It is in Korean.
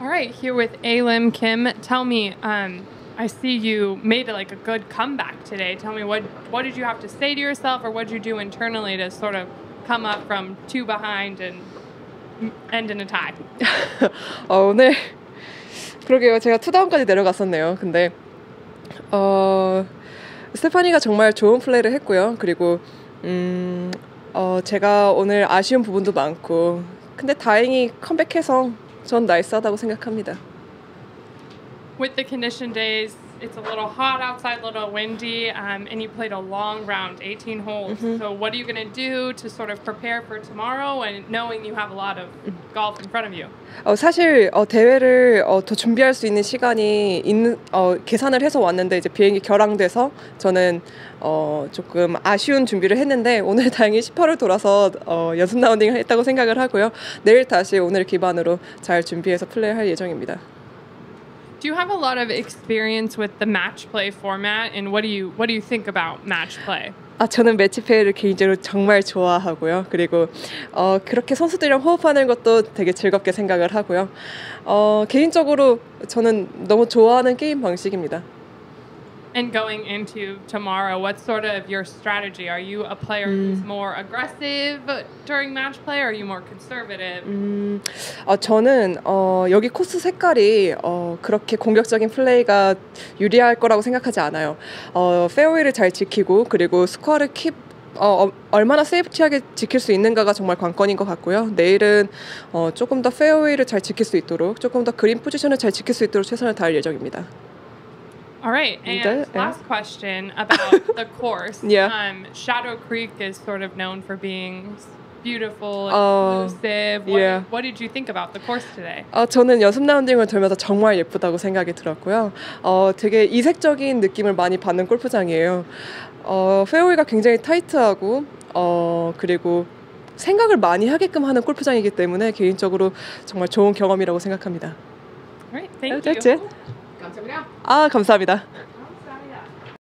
All right, here with Alim Kim. Tell me, um, I see you made like a good comeback today. Tell me what what did you have to say to yourself, or what did you do internally to sort of come up from two behind and end in a tie? 어, 오늘 그러게요. 제가 투다운까지 내려갔었네요. 근데 어, 스테파니가 정말 좋은 플레이를 했고요. 그리고 음, 어, 제가 오늘 아쉬운 부분도 많고 근데 다행히 컴백해서 전 나이스하다고 생각합니다. With the condition days, it's a little hot outside, a little windy, um, and you played a long round, 18 holes. So, what are you going to do to sort of prepare for tomorrow and knowing you have a lot of golf in front of you? 어, 사실 어, 대회를 어, 더 준비할 수 있는 시간이 있는 어, 계산을 해서 왔는데 이제 비행기 결항돼서 저는 어, 조금 아쉬운 준비를 했는데 오늘 다행히 18월 돌아서 어, 연습 라운딩을 했다고 생각을 하고요. 내일 다시 오늘 기반으로 잘 준비해서 플레이할 예정입니다. Do you have a lot of experience with the match play format, and what do you what do you think about match play? 아, 저는 매치페이를 개인적으로 정말 좋아하고요. 그리고 어, 그렇게 선수들이랑 호흡하는 것도 되게 즐겁게 생각을 하고요. 어, 개인적으로 저는 너무 좋아하는 게임 방식입니다. And going into tomorrow, what's sort of your strategy? Are you a player who's more aggressive during match play, or are you more conservative? 음, 어, 저는 어, 여기 코스 색깔이 어, 그렇게 공격적인 플레이가 유리할 거라고 생각하지 않아요. 어, 페어웨이를 잘 지키고 그리고 스코어를 keep 어, 어, 얼마나 safety하게 지킬 수 있는가가 정말 관건인 것 같고요. 내일은 어, 조금 더 페어웨이를 잘 지킬 수 있도록 조금 더 그린 포지션을 잘 지킬 수 있도록 최선을 다할 예정입니다. All right, and Okay, yeah. last question about the course. Yeah. Um, Shadow Creek is sort of known for being beautiful, Oh, exclusive. What, yeah. what did you think about the course today? 어, 저는 연습 라운딩을 돌면서 정말 예쁘다고 생각이 들었고요. 어, 되게 이색적인 느낌을 많이 받는 골프장이에요. 어, 페어웨이가 굉장히 타이트하고 어, 그리고 생각을 많이 하게끔 하는 골프장이기 때문에 개인적으로 정말 좋은 경험이라고 생각합니다. All right, thank you. That's it. 아, 감사합니다.